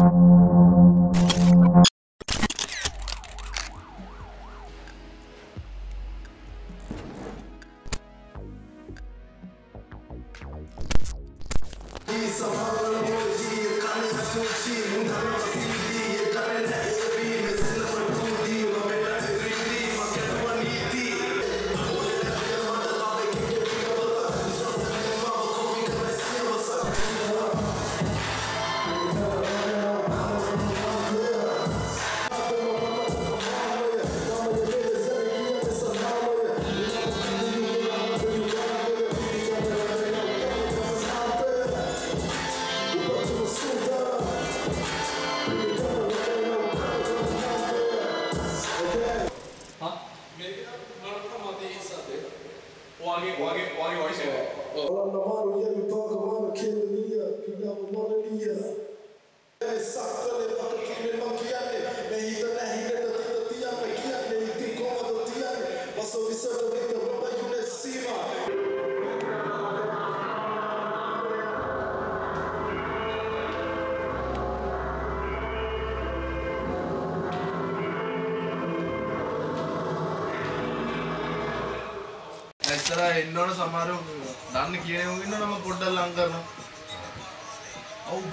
you.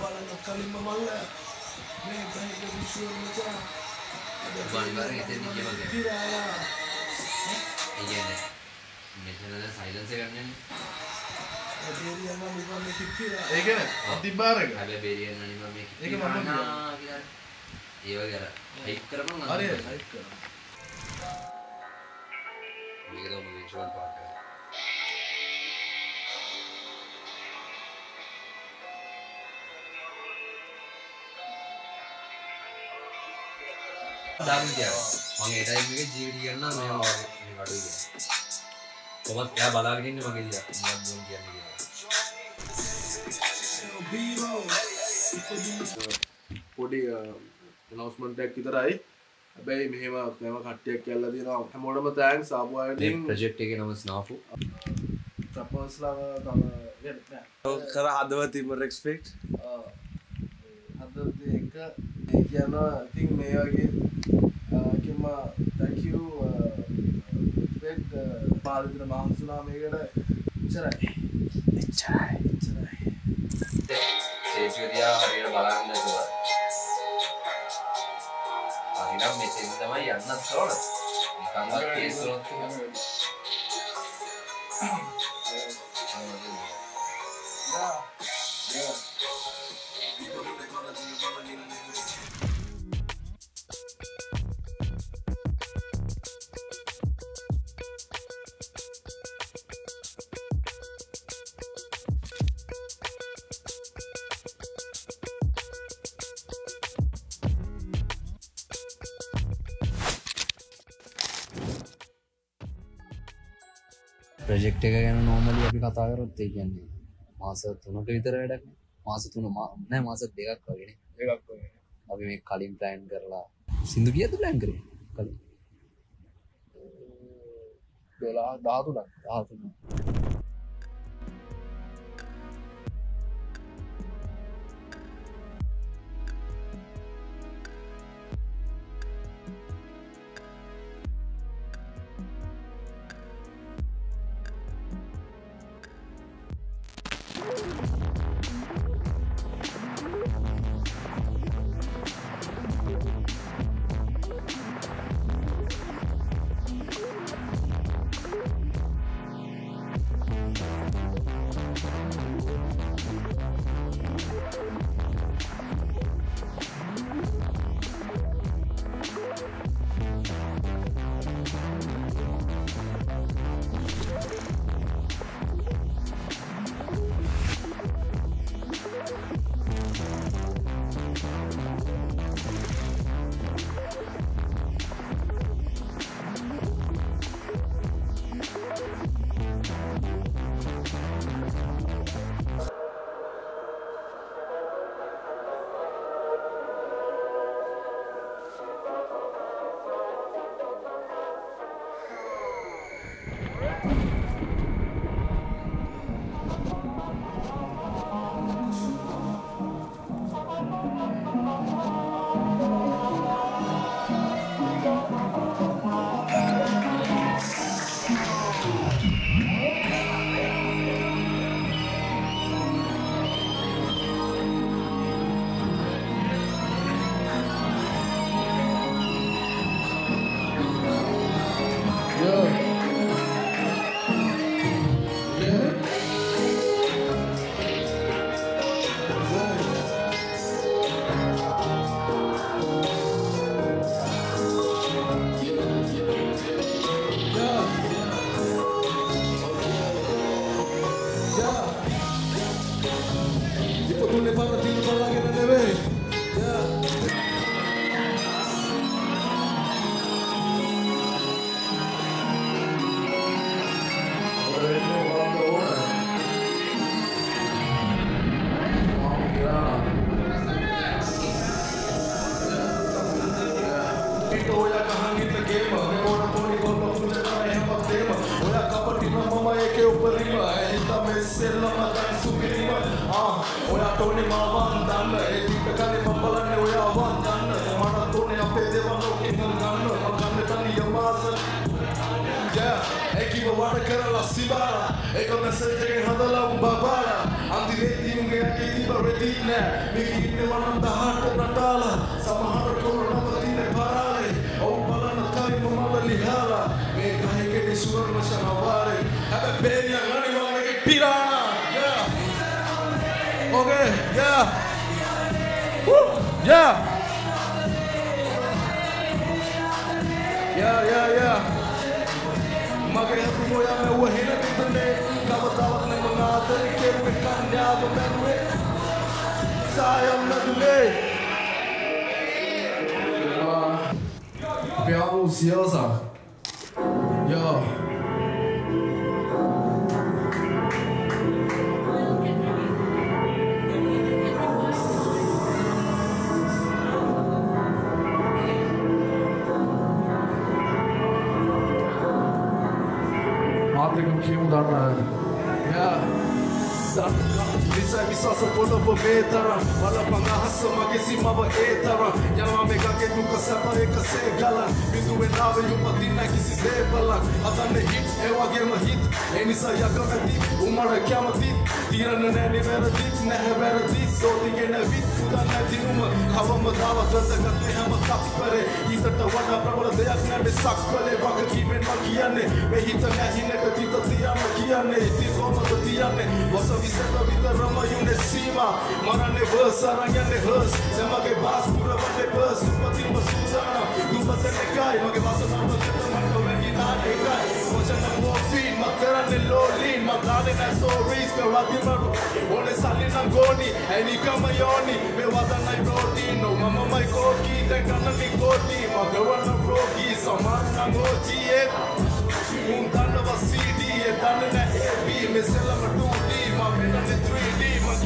බලන්න කලින්ම මල්ල මේ බහික විශ්ව මචා බන්වර එතෙදි කියවගේ පිරාලා ඒගැන මෙතනද සයිලන්ස ගන්න බේරියන්න නිවන්න තිපිරා ඒකන අතිබාරක හැබ බේරියන්න නිම මේ ඒක මම ඒව කර හයික් කරම. හරි සයිට් කර මේකතම විශුවන් පාට දාවිය මං ඒටයිම එක ජීවිට කියන්න මේ අඩු කොමත් එයා බලාගෙනන්න මගේ දිය දුම් කියන්න කිය පොඩි නවස්මටක් විතරයි. හැබැයි මෙහෙම මෙම කට්ටියක් කියල්ල දින හැමෝටම තෑන් සාපුවාටින් ප්‍රජෙක්් එක නම ස්නාපු ප්‍රපෝස්ලාව කර හදවතිම රෙක්ස්පෙක්් හද එක කියන්න ඉතින් මේ වගේ කිම දැකව් පාලිතන මහන්සුනා මේකට චරයි චරයි චරයි සේෂදියා හරියට බලන්න තුව අහිනම් මෙතෙන් තමයි යන්නත් ඕන. නිකන්වත් කේස්ලොත් ප්‍රජෙක්් එක ගැන නෝමලි අපි කතා කරොත් ඒ කියන්නේ මාස තුනක විතර වැඩක් මාස තුන නෑ මාස දෙකක් වගෙන අපි මේ කලින් ප්ලෑන් කරලා සිින්දු කියද ප්ලෑන් කරේ? කලින්. දොලා ධාතුනක් ආතුන ඔයා තෝනේ මාවන් දන්න ඒ දීප කනේ මම බලන්නේ ඔයා වන් දන්න මට තෝනේ අපේ දේවල් ඔකේ ගන්න. මම කන්නේ තනිය මාස. Yeah, ekipa වඩ කරලා සිබාලා. එක මැසේජ් එකෙන් හදලා උඹ බාලා අන්තිමේදී උන්ගේ ඇඟේ තිබ්බ රෙදි නෑ. මේක ඉන්නේ වනම් 18 නටාලා සමහර කොරනම තින්නේ පරාලේ. ඔව් බලන්න කලින් මම ලිහාලා. මේ ගහකේ සුවර් වශන වාරේ හැබැයි okay. Yeah. Woo. Yeah. Yeah, yeah, yeah. मगर हुआ मैं वही ने का बतावत ने मनाते के पे कन्या तो मैं हुए सायम न दुले प्यारो सियासा ondanlar yeah. 実際見さすこともメータラまだパナハスマゲシマバエータラ山めがけとかさばえかせから Bidu e nave yung patina kisi zebalak Ata ne hit? Ewa gema hit Eni sa yakaka tip umara kama tip prabala deyak nebe sak pale Waka kimen ma kiyane Me hita nahi neka tita tiyama kiyane Tizoma to tiyane Wasa viseta vitarama yune sima Marane verse aranyane hers Semage bas pura vate bus Supati ma Susana Dupate ne kai Mage vasa nama kata manto vengi nane kai Wachana morphine Makarane low lean Magane na stories Karati maru One sali na goni Eni kama yoni Me wada na protein No mama mai koki Tekana ni koti Magawana roki Samana na gochi et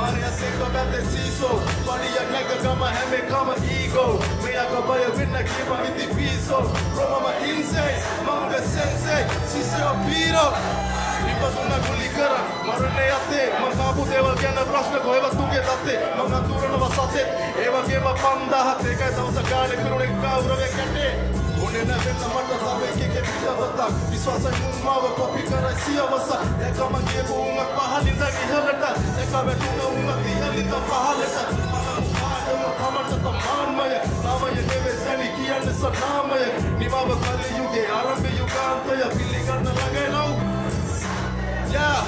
Mini suna femania Ita neve ata iye Mare a seka bete siso Paria nega kama heme kama ego Me akabaya vinna kiba iti piso Roma ma insane Manga sensei Sisi o piro විපසුන්න ගුලි කර මරණය අත්තේ මංකාපු දේවල් ගැන ප්‍රශ්න කොහෙවත් තුගේ තත්තේ මං අතුරනවා සතෙත් ඒ වගේම පන්දාහත් ඒකයි දවස ගානේ කරුණෙක් ගෞරවයක් යටේ ඕනේ නැවෙන්න මට තව එකෙක් පිටවතක් විශ්වාසයි මුන් මාව කොපි කරයි සියවස එකම ගියපු උන් පහලින්ද ඉහළට එක වැටුණ උන් ඉහළින්ද පහළට තමට තමාන්මය නාමය නෙවේ සැනි කියන්න සනාමය නිවාව කලියුගේ ආරම්භ යුගාන්තය පිළිගන්න ළඟනව් Yeah,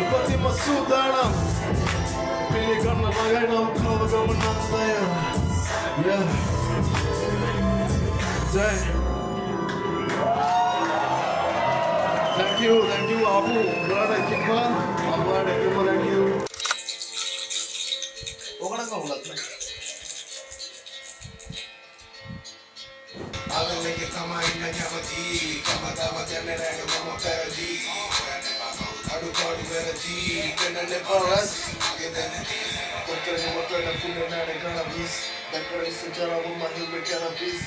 Upati Masudana. Billy Gunna Lagana, Kava Gamanataya. Yeah. Jai. Thank you, thank you, Abu. Brother Kimba. Abu, thank you, thank you. ඕකනම් කවුලත් නෑ අලෙන් එක அடுபாடு வேற ஜி கண்ணனை பாஸ் ஒத்தனை ஒத்தனை புண்ணு நானே காண பீஸ் தக்கடை சுச்சாராவும் மண்ணில் பெற்றான பீஸ்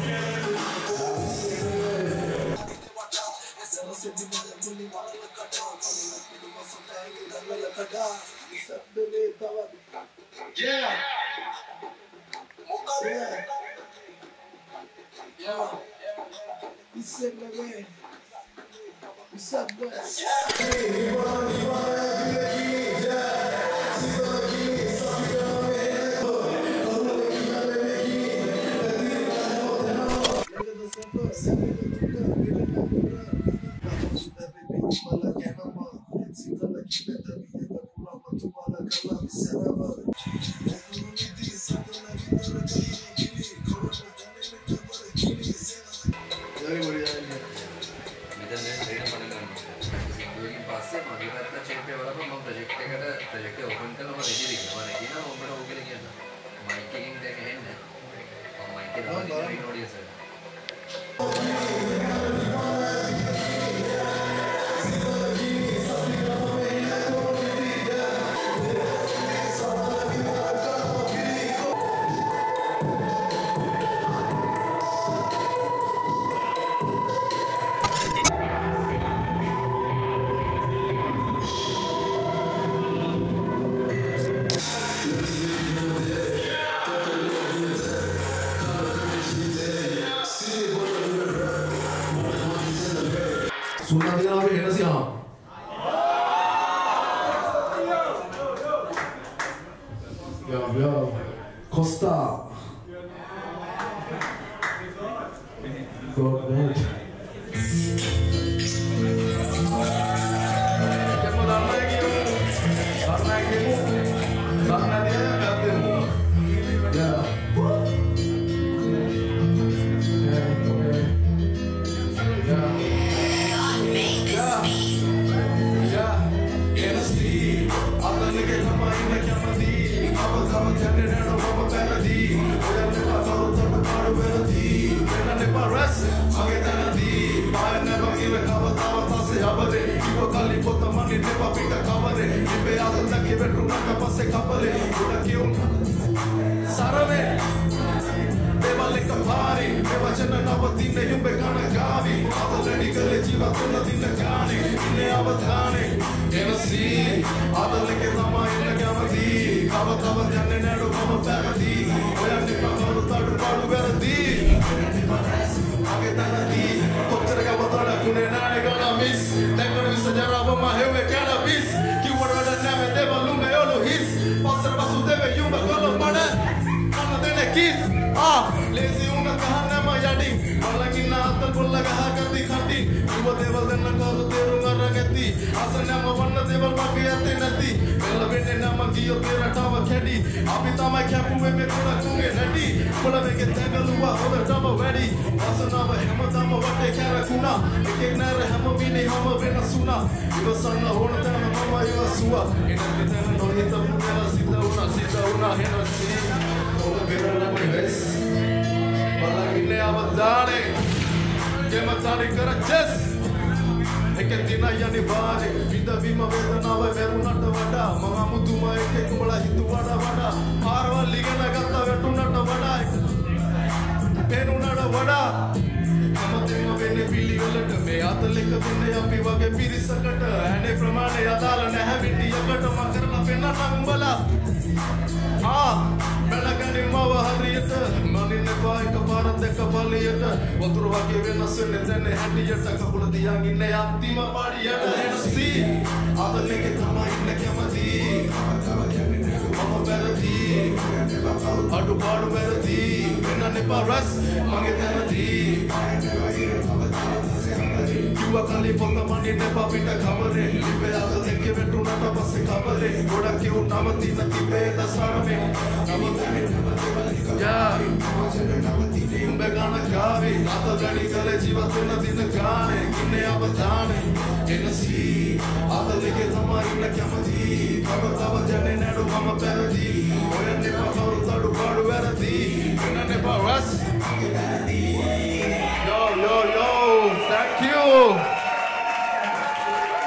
Yeah. Yeah. Yeah. You 我们的言。Tô doido. Mama down and out of mama back a D. When I think my mama started to roll, got a D. Asana mavanna deval pakiyate nati Vela venne nama giyo tera tava khedi Api tama khapuwe me kuda kunge nati Pula vege tagaluwa hoda tava wedi Asa nama hema tama vate kara kuna. Eke nare hama vini hama vena suna Iva sanna hona tana mama iva suwa Ina kitana no hita pudela sita una sita una hena si Ola virala me ves Balagine avadane Che matani karaches එක දින යනි වාරේ විඳවීම වේදනාව වැරුණට වඩා මම මුතුම එකෙක් උඹලා හිතුවට වඩා පාරවල් ඉගෙන ගත්ත වැටුණට වඩා පේනුණට වඩා. හැමතෙම වෙන්නේ පිළිවෙලට. මේ අතලෙක දෙන්නේ අපි වගේ පිරිසකට. ඇනේ ප්‍රමාණය අදාළ නැහැ. විදියකට මම කරලා පෙන්නන්න උඹලා. ආ. බැලගනි මව හරියට මනින්න පායක පාරත් එක්ක පලියට වතුර වගේ වෙනස් වෙන්නේ දැන්නේ හැටියට කකුල තියන් ඉන්නේ අන්තිම පාඩියට එනසි අදලෙක තමයි ඉන්න කැමති මම වැරදි අඩු පාඩු වැරදි වෙනන්න එපා රස් මගේ තැනදී කිව්ව කලින් පොත මනින්න එපා පිට කවරේ ලිපේ අතලෙක වැටුණාට පස්සේ කවරේ ගොඩක් කිව් නවතින තිබේ දසාරමේ. යා. උඹ ගාන කාවේ අත ගණි කල ජීවත් වෙන දින ගානේ. ඉන්නේ අවධානේ එනසි අතලෙක තමයි ඉන්න කැමති. කව තව ජනේ නඩු මම පැරදි. ඔයන්නේ පහවරු තඩු පාඩු වැරදි. වෙනන්නේ පවස්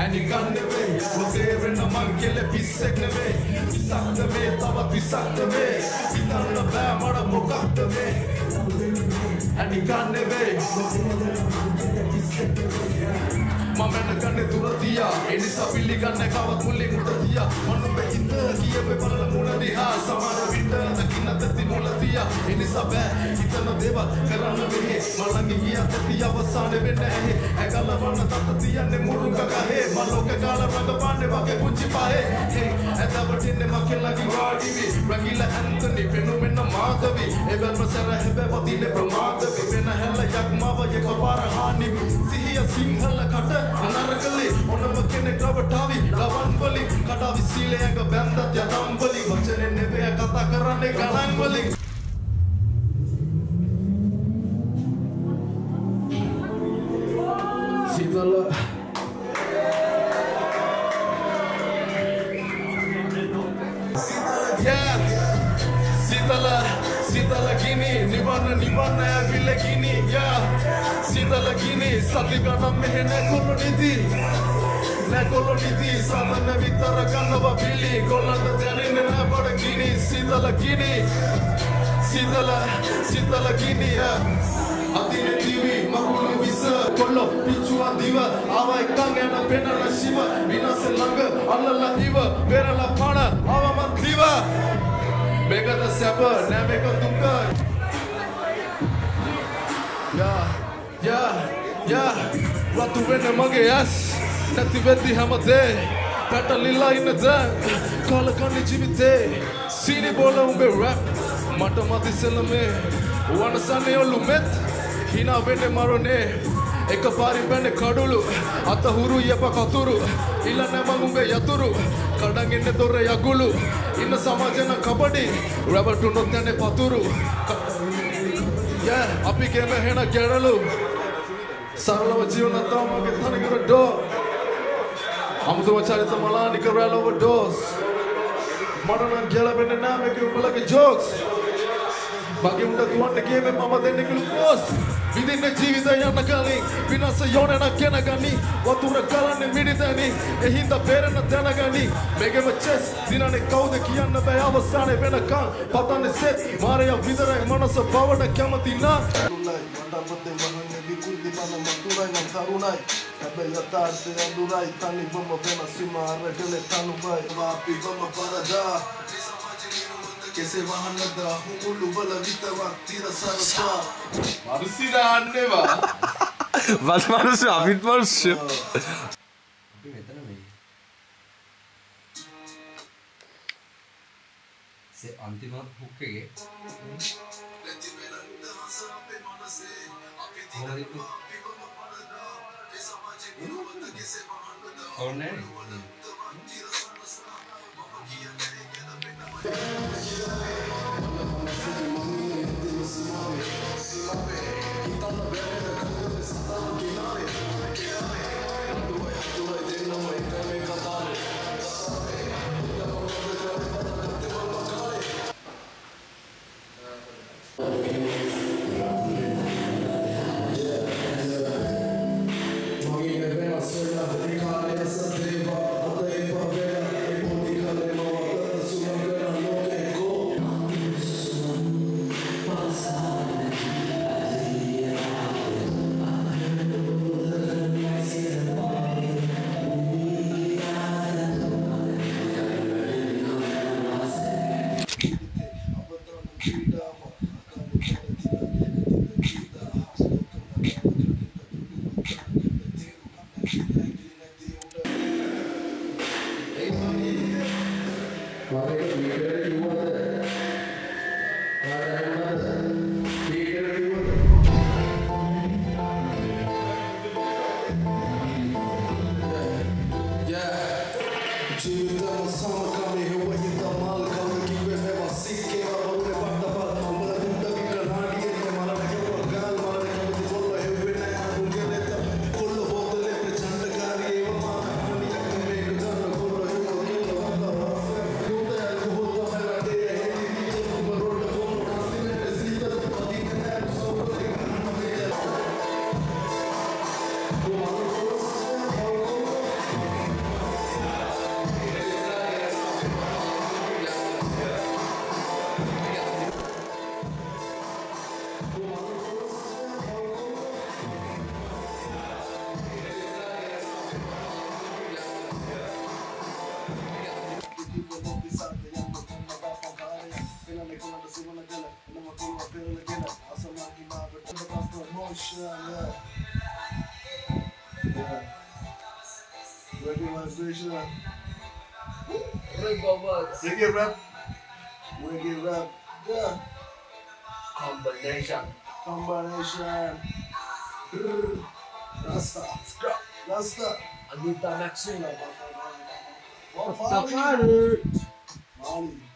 ඇනි ගන්න වේ මොතේරෙන මං කෙල පිස්සෙක් නෙවේ විසක්ද මේ තවත් විසක්ද මේ හිතන්න බෑ මට මොකක්ද මේ ඇනි ගන්න වේ මමැන ගන්න දුරතියා එනිසා පිළිගන්න කවත් මුල්ලෙ මුටතියා මනුබ ඉන්න කියවේ බලල මුණ දිහා සමාන විට දකින්න තැති මුලතියා එනිසා බෑ හිතන දේවල් කරන්න වෙහේ මළඟ ගිය තැති අවසාන වෙන්න ඇහේ. ඇගලවන්න තත තියන්නේ මුරුක ගහේ. මලෝක කාල රඟපාන්නේ වගේ පුංචි පහේ. හේ ඇදවටින්නේ මකෙල්ලගේ වාඩිවි. රගිල ඇන්තනි පෙනු මෙන්න මාධවි එවල්ම සැර හැබැ වදින ප්‍රමාදවි වෙන හැල්ල යක්මාව එකපාර හානිවි. සිහිය සිංහල කට නරකලි ඔන්නම කෙනෙක් රවටාවි ලවන් වලින් කඩාවි සීලයක බැන්දත් යදම් වලින් වචනේ නෙවෙයි කතා කරන්නේ ගණන් වලින් ඇවිල්ල ගිනි යා සීතල ගිනි සති ගනම් මෙහෙ නැකොල්ලු නිදි නැකොල්ලු නිදි සමන විතර ගන්නව පිලි කොල්ලන්ට දැනෙන්නේ නෑ බඩ ගිනි සීතල ගිනි සීතල සීතල ගිනි යා අදින දිවි මකුළු විස කොල්ලො පිච්චුවා දිව ආව එකන් යන පෙනන ශිව විනාස ළඟ අල්ලලා ඉව පෙරලා පණ ආවම දිව මේකද සැප නෑ මේක දුක යා යා යා රතු වෙන මගේ ඇස් නැති වෙද්දි හැමදේ පැටලිලා ඉන්න දැන් කාලකන්නේ ජීවිතේ සීනි බෝල උඹේ රැප් මට මති සෙලමේ වනසන්නේ ඔල්ලු මෙත් හිනා වෙන්නේ මරනේ එක පාරි බැන්න කඩුළු අතහුරු යප කතුරු ඉල්ලන්න මං උඹේ යතුරු කඩන් එන්න දොර යගුළු ඉන්න සමාජන කබඩි රැබටුනොත් යන්නේ පතුරු Yeah, I became a henna Kerala. Sarala Jivana Tama Kitani Gura door. Amdu Acharita Malani Kerala overdose. Modern and Gelabin and Namek, you like jokes. මගේ උන්ට දුවන්න ගියේ මම දෙන්න කිලු පෝස්. විදින්න ජීවිතය යන්න කලින් විනාස යෝනන කෙනගනි වතුර කලන්නේ මිනිතැනි එහින්ද පේරෙන දැනගනි. මේකම චෙස් දිනනේ කවුද කියන්න බෑ. අවසානයේ වෙනකන් පතන්නේ සෙත් මාරය විතරයි මනස බවට කැමති නා. කරුණයි මඩපතේ මහන්නේ විකුල්දි මන මතුරයි නම් කරුණයි හැබැයි යථාර්ථය අඳුරයි තනිවම වෙනසීම අරගල තනුබයි වාපිවම පරදා. ಕೆಸೆವಾಹನದ ಹುಗುಳುಬಲ ವಿತವಾಗ್ತಿರ ಸರಸ ಮನಸ್ಸಿನ ಆಡ್ನೇವಾ ಬಸ್ ಮನಸ್ಸು ಅಮಿತ್ ಮನಸ್ಸು ಅಂತಿಮ ಹುಕ್ಕೆಗೆ ಅವ್ರನ್ನೇ Goddard. Molly.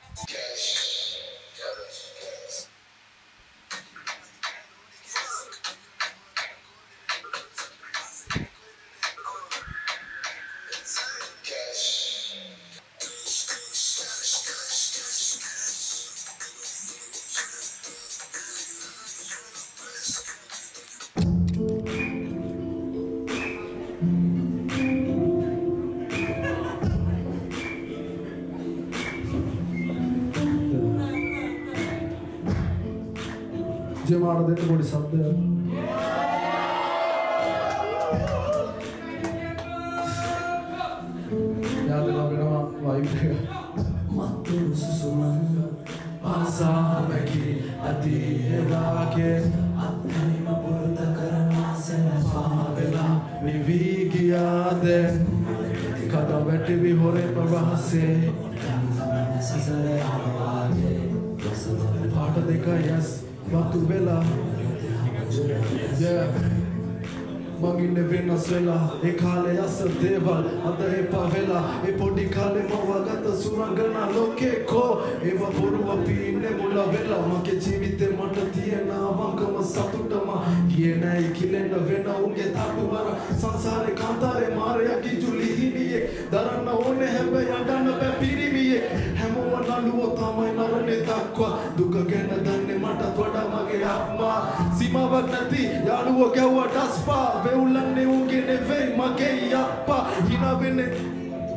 දක්වා දුක ගැන දන්නේ මටත් වඩා මගේ අම්මා. සීමාවක් නැති යාළුවෝ ගැව්වා ඩස්පා වෙවුලන්නේ උන්ගේ නෙවෙයි මගේ යප්පා හිනා වෙන්නේ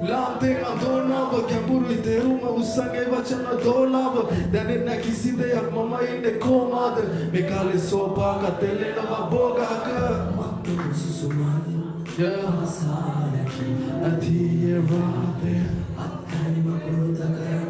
ලාන්තෙන් අදෝනාව ගැඹුරුයි තේරුම උත්සගේ වචන දෝලාව. දැනෙන්න කිසි දෙයක් මම ඉන්නේ කෝමාද මේ කාලේ සෝපාක තෙලෙනවා බෝගාක. අතියේ රාතේ නිවී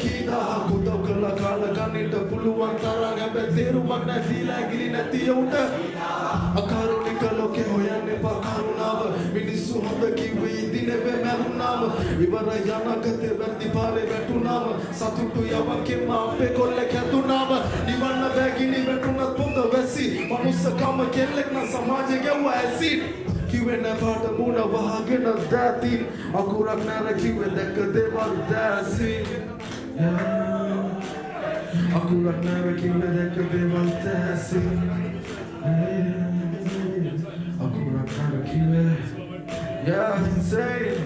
කීදා කුදව් කරලා කාල ගන්නට පුළුවන් තරම් හැබැයි තේරුමක් නැතිලා ගිලි නැති උන්ට අකාරුණික ලෝකේ හොයන්නේ පා කරුණාව. මිනිස්සු හොඳ කිව්වේ ඉදිනෙවේ මැරුණාම ඉවර යනගතේ වැරදි පාරේ වැටුණාම. සතුටු යවන්කෙම අපේ කොල්ලෙක් හැදුනාම. නිවන්න බැගිනි වැටුණත් පොඳ වැසි. මනුස්සකම කෙල්ලෙක් නම් සමාජෙ ගැව්වා ඇසිඩ් කිව්වේ නෑ පාට මුණ වහගෙන දෑතින්. අකුරක් නැර කිව්වේ දැක්ක දේවල් දෑසින් අකුරක් නැර කිව්වේ දැක්ක දේවල් දෑසින් අකුරක් නැර කිව්වේ Yeah, insane.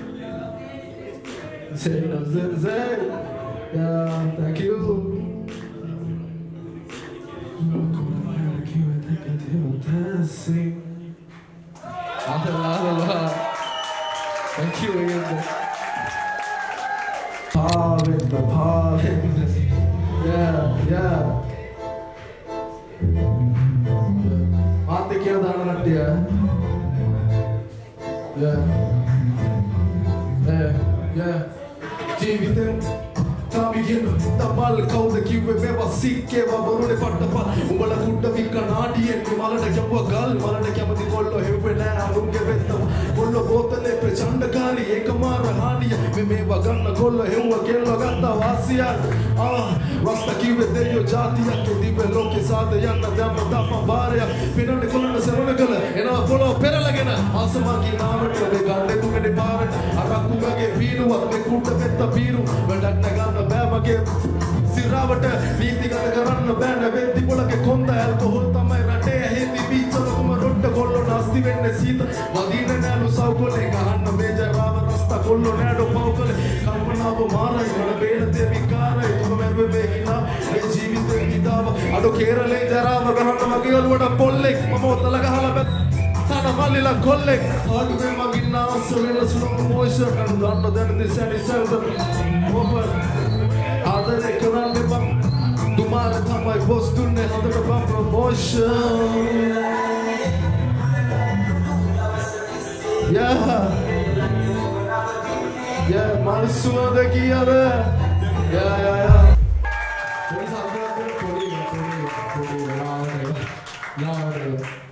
Insane, insane, insane. Yeah, thank මාර හානිය මේ මේවා ගන්න කොල්ලෝ හෙව්වා කෙල්ලෝ ගත්තා වාසියක් ආ රස්ත කිව්වේ දෙවියෝ ජාතියක් දිව්‍ය ලෝකේ සාද යන්න දැම්ම දපම් බාරයක් පිනන්නේ කොල්ලන සරණ කළ එනවා පොළොව පෙරලගෙන ආසමාගේ නාමට මේ ගන්නේ තුමනේ පාරට අරක්කුගගේ පීනුවක් මේ කුඩ පෙත්ත පීරු වැඩක් නගන්න බෑ මගේ සිරාවට නීතිගත කරන්න බෑ නැවෙද්දි පොලගේ කොන්ද ඇල්කොහොල් තමයි රටේ ඇහිදි බීචලකම රොට්ට කොල්ලෝ නාස්ති වෙන්නේ සීත වදින නෑලු සව්කොලේ ගහන්න මේ ජරාව රස්ත කොල්ලෝ නෑඩෝ පව්කොලේ කල්පනාව මාරයි වල බේන දෙවිකාරයි තුම මැරුවේ වේගිනා මේ ජීවිතේ හිතාව අඩෝ කේරලේ ජරාව ගහන්න මගේ මඩුවට පොල්ලෙක් මම ඔතල ගහලා බැත් තන මල්ලිලා කොල්ලෙක් ආඩුවේ මගින් ආස වෙන ස්ලෝ මෝෂන් අනු දන්න දැන දිසැනි සැල්ද ඔබ ආදරේ කරන්නේ මම දුමාර තමයි බොස් දුන්නේ හදට බම් ප්‍රමෝෂන් Yeah. පොඩි ලාවට ලාවට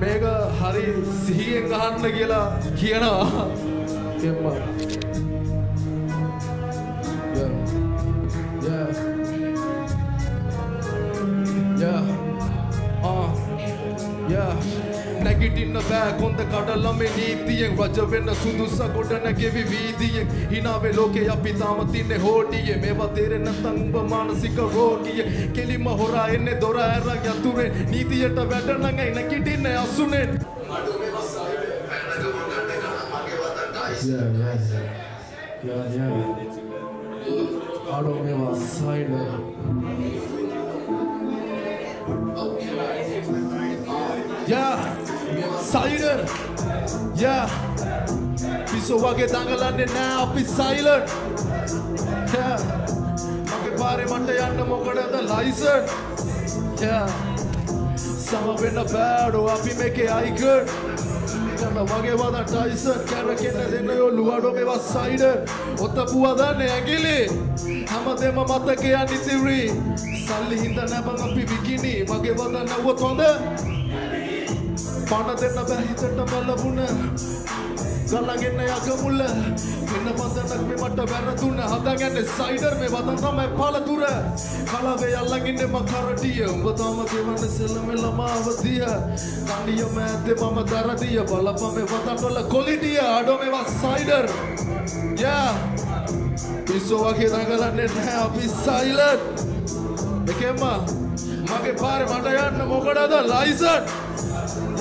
මේක හරි සිහියෙන් අහන්න කියලා කියනවා. එම්ම. නැගිටින්න බෑ. කොන්ද කඩලමේ නීතියෙන් රජ වෙන්න සුදුස ගොඩ නැගෙවි වීදියෙන්. හිනාවේ ලෝකේ අපි තාම තින්නේ හෝඩියේ. මේවා තේරෙන්නේ නැත්නම් උඹ මානසික රෝගියේ. කෙලිම හොරා එන්නේ දොර ඇර යතුරෙන්. නීතියට වැඩ නම් ඇයි නැගිටින්නේ අසුනෙන්? Yeah, yeah, yeah. Yeah, yeah. Auto මේවා side Yeah, silent. Yeah, පිස්සෝ වගේ දඟලන්නේ නෑ අපි silent. Yeah, මගේ පාරේ මට යන්න මොකටද ලයිසන්? Yeah, සම වෙන්න බෑඩෝ අපි මේකේ අයිකන්. යන්න වගේ වද ටයිසන් කැරකෙන්න දෙන්න යොල්ලු අඩෝ මේවා සයිඩර් ඔත්තපුව දන්නේ ඇගිලි හැමදේම මතකයන් ඉතිරි සල්ලි හින්ද නැබං අපි විකිනි මගේ වද නැව්වොත් හොඳ පණ දෙන්න බෑ හිතට මැලවුණ ගලගෙන යගමුල්ල එන්න පදනක් මේ මට වැරදුන්න හදාගන්න සයිඩර් මේ වදන් තමයි පළතුර. කලාවේ අල්ලගින්නේ මකරටිය උඹ තාම ගෙවන්න සෙල්ලමේ ළමාවදිය කණ්ඩිය මෑද්දේ මම දරදිය. බලපම මේ වදන් වල කොලිටිය. අඩෝ මේවා සයිඩර්. යා පිස්සෝ වගේ දඟලන්නේ නැහැ අපි සයිලන්ට්. එකෙන්ම මගේ පාරේ මට යන්න මොකටද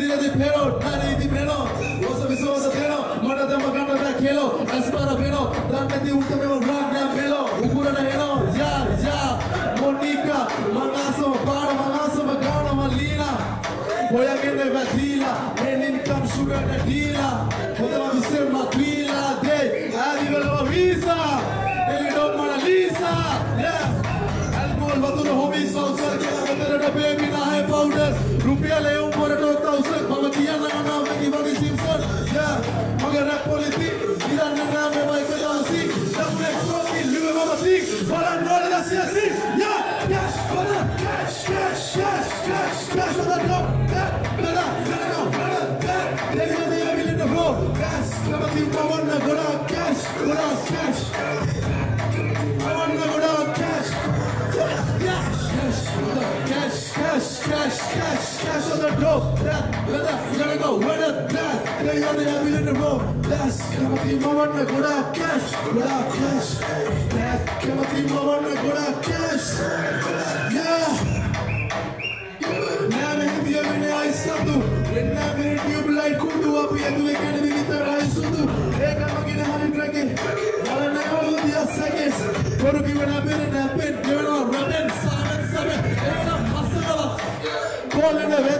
दिने फेरो ठाने दि फेरो ओस विश्वास फेरो मना दम गाना दा खेलो अस्पारा फेरो दान दि उठे में वाग ना फेलो उकुरा ना हेलो यार या मोनिका मनासो बाड़ मनासो गाना मलीना कोया गेने वजीला एनिन कम शुगर डीला cash on the door. Yeah, better, you gotta go, better, that. They got the heavy in the road. Gas, never think I want to go down cash, go down cash. Yeah, never think I want to go down cash. Yeah. නෑම හිදිය වෙන අයිස්කතු වෙන්න මේ tube light කුඩු අපි ඇතුලේ ගැන විතරයි සුදු ඒකමගෙන හරි ට්‍රැකේ බලන්න කවුද දියස්සගේ කොරු කිවන බෙර නැපෙන් ගෙවනවා රබෙන් සාමෙන් සබෙන් එනම් හස්සකව කෝලෙන වෙද්දි හවස් සීයෙන් පව් වෙනිද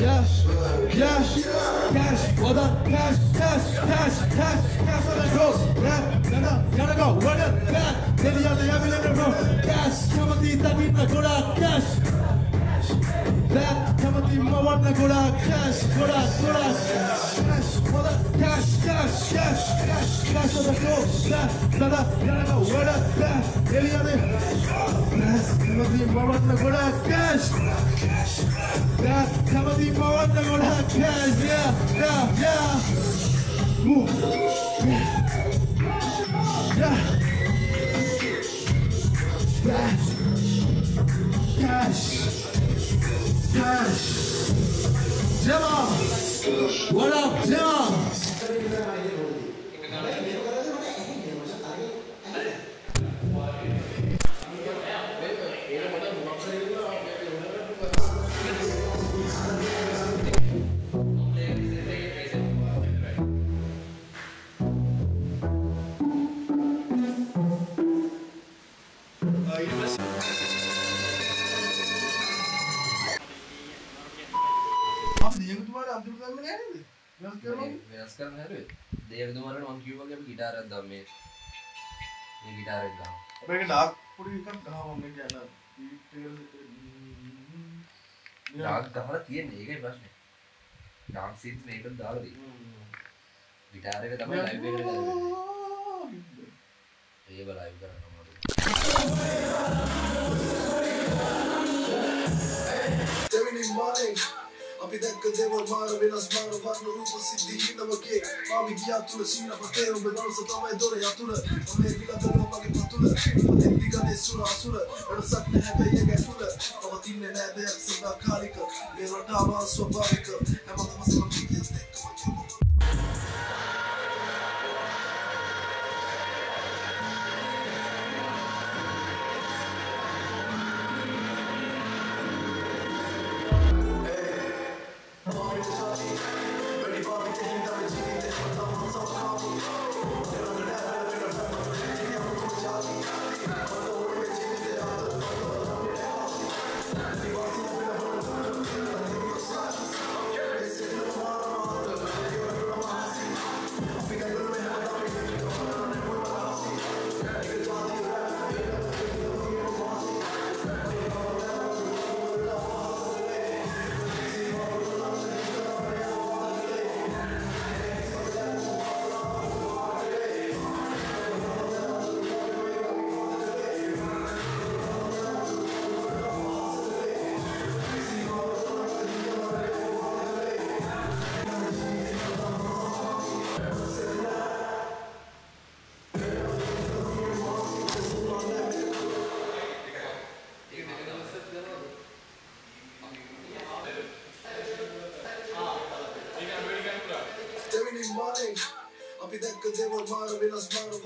yes, yes, yes, well done, yes, yes, yes, yes, yes, on the go, yeah, gotta, gotta go, run done, yeah, did you have the every little room, yes, come on, did that beat the good yes, that, come on, did my one the good yes, good yes, yes, well done, yes, yes, yes, yes, yes, on the go, yeah, gotta, gotta go, run done, yeah, did you have the, yes, come on, did my one the good yes, yes, cash. Да, comedy power, they gonna have cash, yeah, yeah, yeah. Move. Yeah. Cash. Cash. Cash. Jemma. What up, Jemma? අපි දියකුතුමාට අන්තිම දම්ම නෑනද වෙනස් කරනවා වෙනස් කරන්න හැරුවේ දේවදුමරට මං කිව්වගේ අපි ගිටාරයක් දාමු මේ මේ ගිටාරයක් දාමු අපේ ඩාක් පොඩි එකක් ගහම මේ කියන ඩාක් ගහලා තියෙන්නේ. ඒකයි ප්‍රශ්නේ. ඩාක් සීට් මේකත් දාලා තියෙන්නේ. ගිටාර එක තමයි ලයිව් එකට කරන්නේ ඒක ලයිව් මානෙන් අපි දැක්ක දේවල් මාර වෙනස් මාර වර්ණ රූප සිද්ධි හිනවගේ මාවි ගියා තුල සීන පතේ උඹ දවස තමයි දොර යතුර ඔමේ විලදනවා මගේ පතුල පතේ දිගනේ සුර අසුර වෙනසක් නැහැ බැයි ගැතුල පවතින්නේ නැහැ දෙයක් සදා කාලික මේ රටාව ස්වභාවික හැමතම සම්පූර්ණ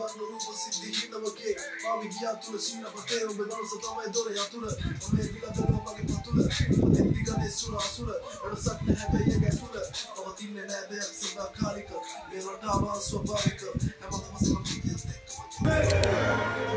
වෙනස් මාර වර්ණ රූප සිද්ධි හිනවගේ මාවි ගියා තුල සීන පතේ උඹ දවස තමයි දොර යතුර ඔමේ විලදනවා මගේ පතුල පතේ දිගනේ සුර අසුර වෙනසක් නැහැ බැයි ගැතුල පවතින්නේ නැහැ දෙයක් සදා කාලික මේ රටාව ස්වභාවික හැමතම සම්පූර්ණ මේක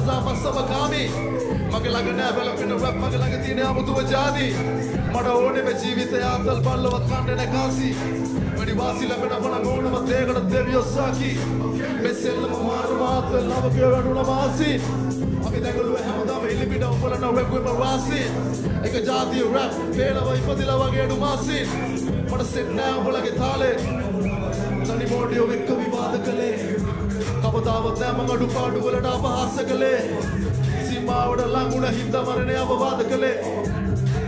ජීවිත හැමසාම සමකාමී මගේ ළඟ නෑ වැළපෙන රැප් මගේ ළඟ තියෙන අමුතුම ජාති. මට ඕනෙම ජීවිතය ආතල් බල්ලවත් කන්න නෑ කාසි. වැඩි වාසි ලැබෙන මන ඕනම දෙයකට දෙවියෝ සාකි. මෙසෙල්ලම මාරු මාතල් නවකේ වැඩුණ මාසි අපි දැකලුව හැමදාම ඉලිපිට උඹලන රැප්වෙම වාසි. එක ජාතිය රැප් පේලව ඉපදිලා වගේ අඩු මාසි. මට සෙට් නෑ උඹලගේ තාලේ. තනි මෝඩියෝ එක්ක විවාද කළේ. කවදාවත් නෑ මං අඩුපාඩු වලට අපහාස කළේ. සීමාවට ලඟුණ හින්ද මරණය අවවාද කළේ.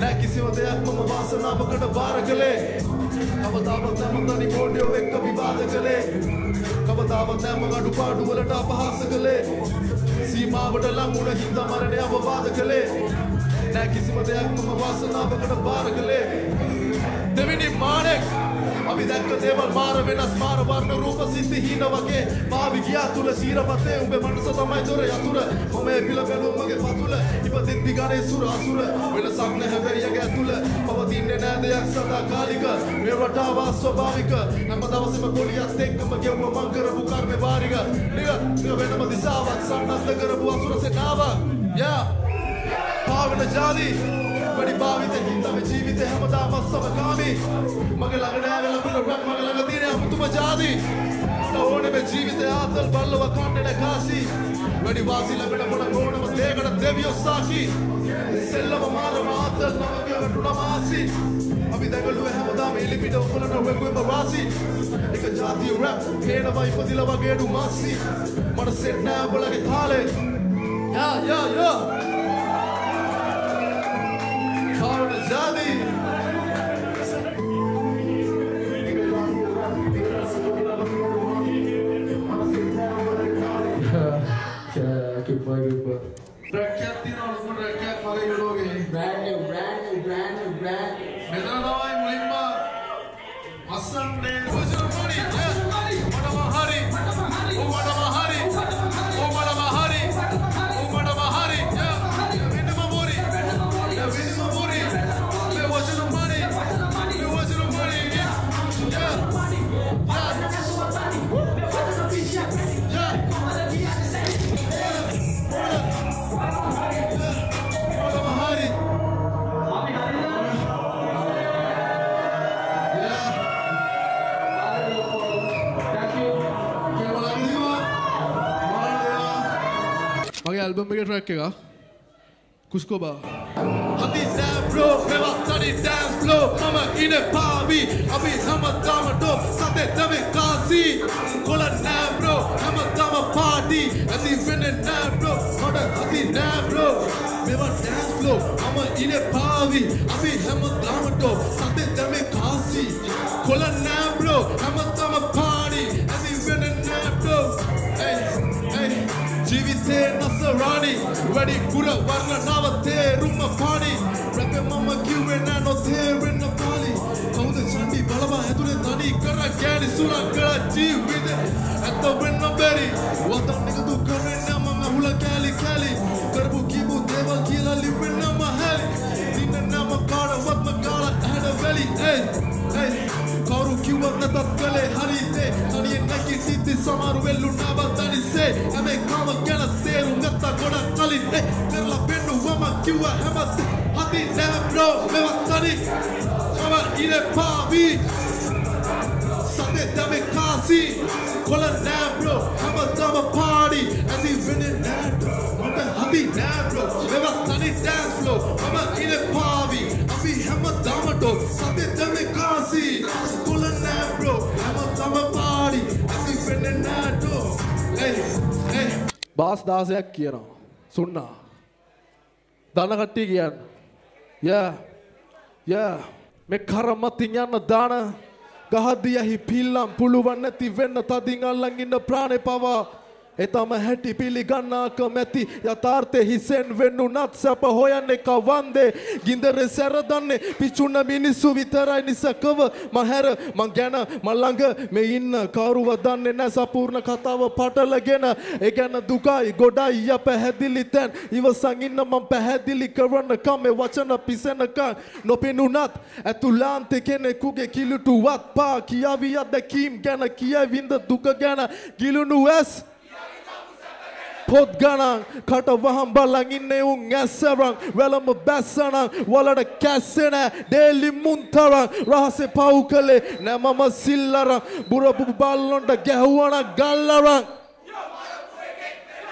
නෑ කිසිම දෙයක් මම වාසනාවකට බාර කළේ. කවදාවත් නෑ මං තනි මෝඩියෝ එක්ක විවාද කළේ. කවදාවත් නෑ මං අඩුපාඩු වලට අපහාස කළේ. සීමාවට ලඟුණ හින්ද මරණය අවවාද කළේ. නෑ කිසිම දෙයක් මම වාසනාවකට බාර කළේ. දෙවිනි මානෙක් අපි දැක්ක දේවල් මාර වෙනස් මාර වර්ණ රූප සිද්ධි හීන වගේ. මාවි ගියා තුල සීරපතේ උඹේ මනස තමයි දොර යතුර. මම ඒ පිළ බැලුව මගේ පතුල. ඉපදිද්දි ගානේ සුර අසුර. වෙනසක් නැහැ බැරියගේ ඇතුළ පවතින්නේ නෑ දෙයක් සදාකාලික. මේ රටාව ස්වභාවික හැම දවසෙම කොලියත් එක්කම ගෙවුව මං කරපු කර්මේ වාරික. නික නික වෙනම දිසාවක් සන්නද්ධ කරපු අසුර සෙනාවක්. යා! පාවන ජාති. වැඩි භාවිත හිතම ජීවිතය හැමදාම සමකාමි මගේ ළඟ නෑ වෙලපුල රැක් මගේ ළඟ තියෙන අමුතුම ජාති ඕනෙම ජීවිතය ආතල් බල්ලව කන්නට කාසි වැඩි වාසි ලැබෙන මොන ඕනම දෙයකට දෙවියෝ සාකි සෙල්ලම මාරම ආතල් නමගේ වැටුණ මාසි අපි දැඟලුවේ හැමදාම එලිපිට ඔක්කොලට වෙකුවෙම වාසි එක ජාතිය රැප් පේනවා ඉපදිලා වගේඩු මාසි මට සෙට් නෑ උඹලගේ තාලේ යා යා යා Karma Jadi. Daddy! Rakyat din olsun, rakyat malay මගේ ඇල්බම් එක ට්‍රැක් එක කුස්කෝබා හති සෑම්ලෝ මෙවත් තනි ඩෑන්ස්ලෝ මම ඉන පාවි අපි හැමදාම ඩොප් සතේ තම කාසි කොල නෑබ්‍රෝ හැමදාම පාටි ඇති වෙන නෑබ්‍රෝ මට හති නෑබ්‍රෝ මෙවත් ඩෑන්ස්ලෝ මම ඉන පාවි අපි හැමදාම ඩොප් සතේ තම කාසි කොල නෑබ්‍රෝ හැමදාම නසරානි වැඩි කුර වර්ණ නව තේරුම පානි රැප මම කිව්වේ නෑ නොතේරෙන්න පාලි කවුද චන්ඩි බලවා ඇතුලේ තනි කර ගෑනි සුරන් කළ ජීවිත ඇත්ත වෙන්න බැරි වතන් එකතු කරන්න මම හුල කෑලි කෑලි කරපු කිව්පු දේවල් කියලා ලිවෙන්න මහැලි දින නම කාඩවත්ම කාලා ඇහැඩ වැලි ඒ ඒ කවුරු කිව්වත් නැතත් කළේ හරිතේ තනියෙන් නැගිටිද්දි සමහරු වෙල්ලුනාව තනිසේ හැම එකම ගැන තේරුම් ගත්තා ගොඩක් කලින් ඒ කරලා පෙන්නුවම කිව්වා හැමත් හති නෑ බ්‍රෝ මෙවත් තනි මම ඉර පාවි සතේ දමේ කාසි කොල නෑ බ්‍රෝ හැමදාම පාඩි ඇති වෙන්නේ නෑ මට හති නෑ බ්‍රෝ මෙවත් තනි ඩෑන්ස් ෆ්ලෝ මම ඉර පාවි අපි හැමදාම ඩෝ සතේ දමේ කාසි කොල නෑ බ්‍රෝ හැමදාම පාඩි ඇති වෙන්නේ නෑ ඩෝ ඒ ඒ බාස් දාසයක් කියනවා සුන්නා. දන කට්ටිය කියන්න. යා යා. මේ කරමතින් යන්න දාන. ගහදියහි පිල්ලම් පුළුවන් නැති වෙන්න තදින් අල්ලන් ඉන්න ප්‍රාණය පවා. එතම හැටි පිළිගන්නා කමැති යථාර්ථය හිසෙන් වෙන්නුනත් සැප හොයන්න එක වන්දේ. ගින්දරේ සැරදන්නේ පිචුන්න මිනිස්සු විතරයි නිසකව. මහැර මං ගැන මල්ලඟ මේ ඉන්න කවුරුව දන්නේ නැ සපූර්ණ කතාව පටලගෙන. ඒ ගැන දුකයි ගොඩයි ය පැහැදිලි තැන්. ඉවසන් ඉන්න මං පැහැදිලි කරන්න කමේ වචන පිසෙනකං නොපෙනුනත්. ඇතුලාන්තෙ කෙනෙකුගේ කිලුටුවත් පා කියාවී අත්දැකීම් ගැන කියවින්ද දුක ගැන. ගිලුණු ඇස් පොත් ගණන් කට වහම් බලන් ඉන්නේ උන් ඇස්සරං වැලම බැස්සනං වලට කැස්සෙන ඩේලි මුන්තරං රහසේ පව් කළේ නෑ මම සිල්ලරං බුරපු බල්ලොන්ට ගැහුවන ගල්ලරං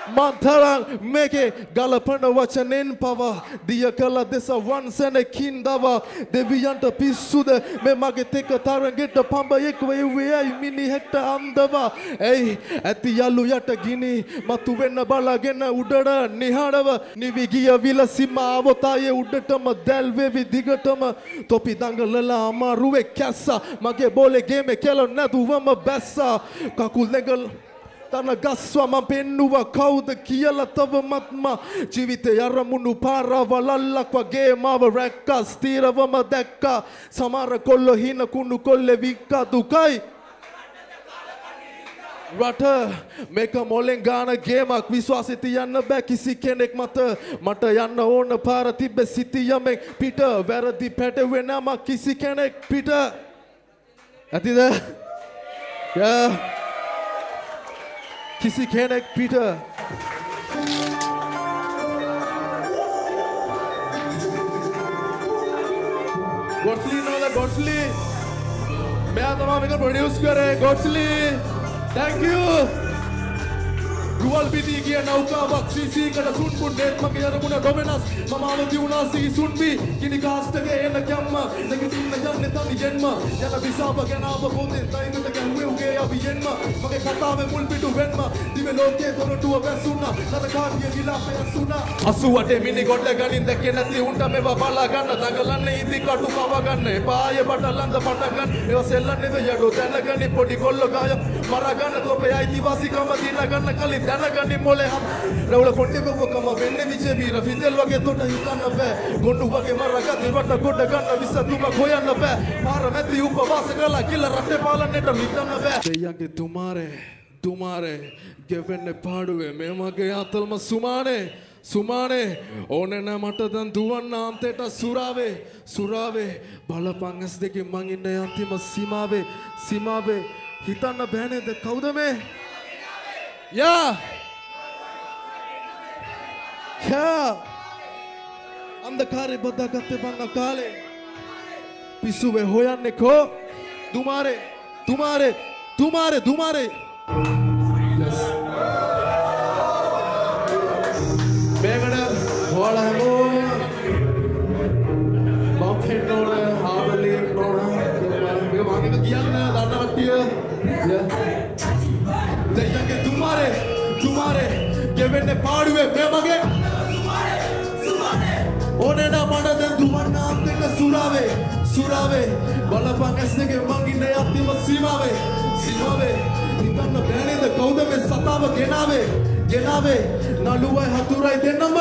මන්තරං මේකේ ගලපන වචනෙන් පවා දිය කළ දෙස වන්සැනකින් දවා දෙවියන්ට පිස්සුද මේ මගේ තෙක තරගෙට පඹයෙක් වයුවයයි මිනිහෙක්ට අන්දවා ඇයි ඇති යල්ලු යට ගිනි මතු වෙන්න බලාගෙන උඩට නිහඬව නිවිගිය විලසිම අවතායේ උඩටම දැල්වෙවි දිගටම තොපි දඟලලා අමාරුවේ කැස්සා මගේ බෝලේ ගේමේ කෙල නැතුවම බැස්සා කකුල් දෙගල් තන ගස්වා මම පෙන්නුව කවුද කියලා තවමත්ම ජීවිතය අරමුණු පාරවලල්ලක් වගේ මාව රැක්කා ස්ථීරවම දැක්කා සමහර කොල්ලෝ හින කුණු කොල්ලෙ වික්කා දුකයි රට මේක මොලෙන් ගාන ගේමක් විශ්වාසය තියන්න බෑ කිසි කෙනෙක් මත මට යන්න ඕන පාර තිබ්බ සිටියමෙක් පිට වැරදි පැටවෙනම කිසි කෙනෙක් පිට ඇතිද Yeah. කිසි කෙනෙක් පිට ගොඩ්ස්ලි නෝද? ගොඩ්ස්ලි. මෙයා තමා මේක ප්‍රොඩියුස් කරේ. ගොඩ්ස්ලි thank you. රුවල් පිටි කිය නෞකාවක් සීසීකට සුන්පුන් නෙත් මගේ අරමුණ නොවෙනස් මම අවදි වුණා සීසුන්වි කිනි කාස්ටගේ එන කැම්ම. නැගිටින්න යන්නේ තනි ජෙන්ම. යන විසාප ගැන අප පොතෙන් තයිමට ගැහුවේ උගේ අවියෙන්ම මගේ කතාවේ මුල් පිටු වෙන්ම දිව ලෝකයේ දොරටුව වැස්සුණා නරකාරිය විලාපය ඇසුණා අසුවටේ මිනි ගොඩ ගනින් දැකේ නැති උන්ට මේවා බලා ගන්න දඟලන්නේ ඉදි කටු කව ගන්න එපාය බටලන්ද පට ගන්න ඒවා සෙල්ලන්නේ වෙයඩෝ දැනගනි පොඩි කොල්ල ගාය මර ගන්න තොපේ. අයිතිවාසිකම දින ගන්න කලින් දැනගනි මොලේ හම්. රවුල කොට්ටේ බොකම වෙන්නේ විජේ වීර. ෆිදෙල් වගේ තොට හිතන්න බෑ. ගොඩු වගේ මරගත්තේ වට ගොඩ ගන්න විස තුම හොයන්න බෑ. පාර මැදි උපවාස කළා කිල්ල රටේ පාලන්නට හිතන්න බෑ. දෙයන්ගේ තුමාරේ තුමාරේ ගෙවෙන්නේ පාඩුවේ. මේ මගේ අතල්ම සුමානේ සුමානේ. ඕනේ නෑ මට දැන් දුවන්න අන්තයට සුරාවේ සුරාවේ. බලපං ඇස් දෙකෙන් මං ඉන්නේ අන්තිම සීමාවේ සීමාවේ. හිතන්න බෑනේද කවුද මේ? යා! යා! අන්ධකාරේ බදාගත්තේ බං අකාලේ පිස්සුවේ හොයන්නේ කෝ දුමාරේ දුමාරේ දුමාරේ දුමාරේ देखते तुम्हारे तुम्हारे गेवेने पाडवे मेमगे ඕනන මනද දුවන්නාන්තෙක සුරාවේ සුරාවේ බලපන් ඇස්නක මංගින්න යත්තිම සීමාවේ සිනාවේ හිතන්න බෑනේද කවුද මේ සතාව ගෙනාවේ ගෙනාවේ නළුවයි හතුරයි දෙන්නම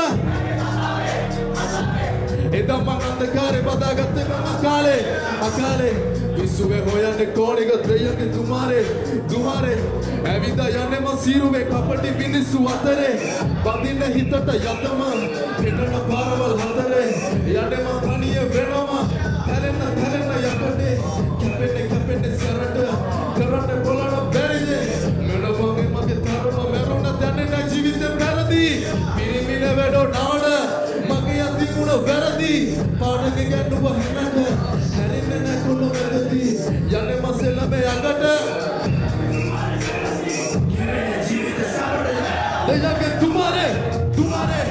එදා මං අන්ධකාරේ බදාගත්තේ මම අකාලේ අකාලේ විසුවේ හොයන්නේ කෝණික දෙයන්ගේ දුමාරේ දුමාරේ ඇවිදා යන්නේ මං සීරුවේ කපටි මිනිස්සු අතරේ. බඳින්න හිතට යතම පිටන පාරවල් හතරේ. යන්නේ මං තනිය වෙනම තැලෙන්න තැලෙන්න යකඩේ කැපෙන්නේ කැපෙන්නේ සරට. කරන්න කොලන බැරිද? මෙලොවගේ මගේ තරුණ මැරුණ දැනෙන ජීවිතේ වැරදි පිරිමින වැඩෝ නාඩ මගේ අතින් උන වැරදි. පාඩක ගැටුව හිනට में अंगट लेकिन तुम्हारे तुम्हारे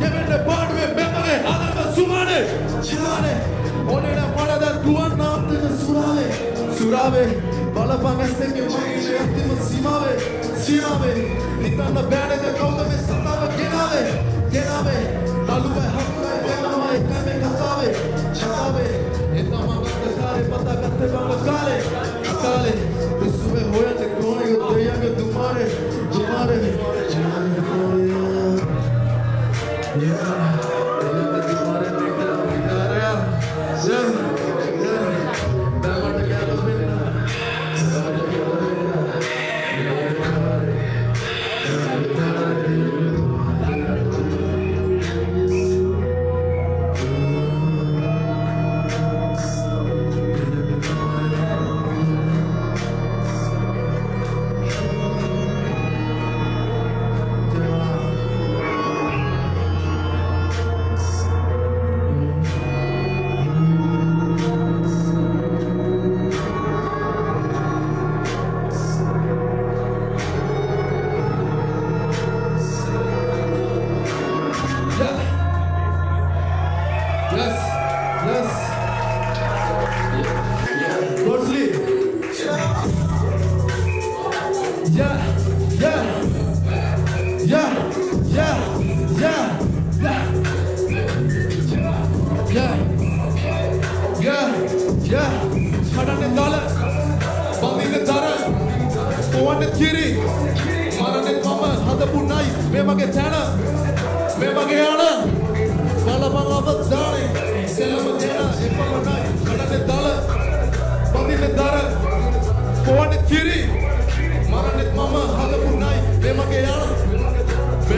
देवेंद्र पांडवे मेमने आदर सुमाने सुमाने ओनेडा पड़ादर दुआन नाम ते सुरावे सुरावे බලපගස්තක මගේ ඇත්තිම සීමාවේ සීමාවේ නිතන්න බෑනද කවුද මේ සතාව ගෙනාවේ ගෙනාවේ නළුවයි හකුරයි දෙමනමයි කමේ කතාවේ කතාවේ එතම අගත්ත කාරේ පතා ගත්තේ බාල කාරේ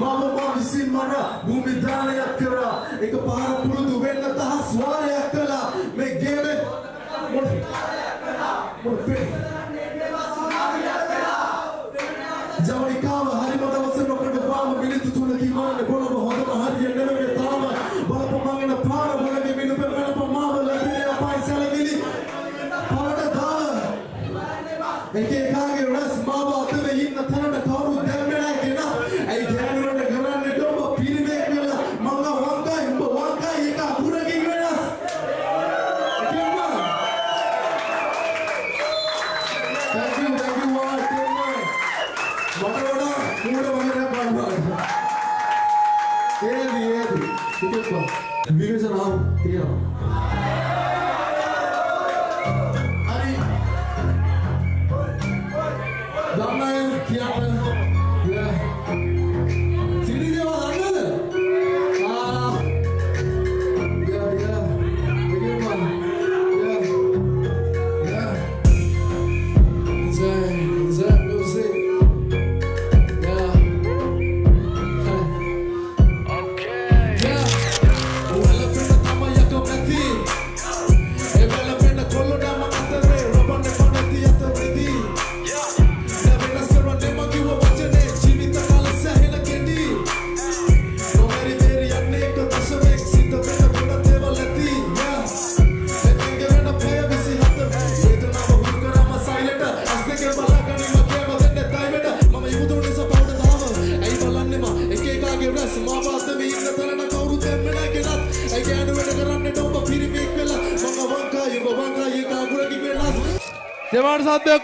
මම මා විසින් මන භූමි දානයක් කරා. එක පාර පුරුදු වෙන්න තහස් වාරයක්.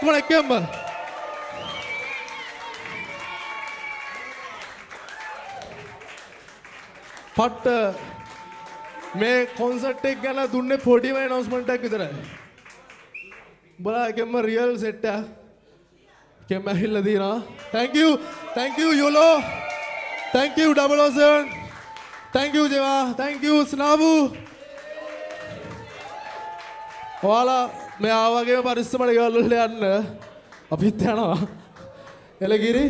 Corner Kimball. පට්ට මේ කොන්සට් එක් ගැන දුන්න පොඩිම නෝස්මටක් විතරයි. බලා එකෙම real සෙට්ට කෙම ඇහිල්ල දීනා. Thank you thank you යොලෝ thank you ඩබලෝසන් thank you ජෙවා thank you ස්නාාවූ හවාලා මෙයා වගේම පරිස්සමට ගෙවල් වල යන්න. අපිත් යනවා. එලගිරි